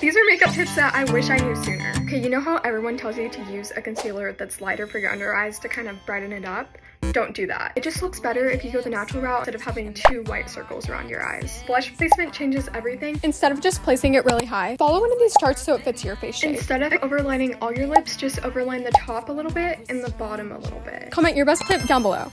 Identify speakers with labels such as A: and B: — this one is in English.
A: These are makeup tips that I wish I knew sooner. Okay, you know how everyone tells you to use a concealer that's lighter for your under eyes to kind of brighten it up? don't do that. It just looks better if you go the natural route instead of having two white circles around your eyes. Blush placement changes everything.
B: Instead of just placing it really high, follow one of these charts so it fits your face shape.
A: Instead of overlining all your lips, just overline the top a little bit and the bottom a little bit.
B: Comment your best tip down below.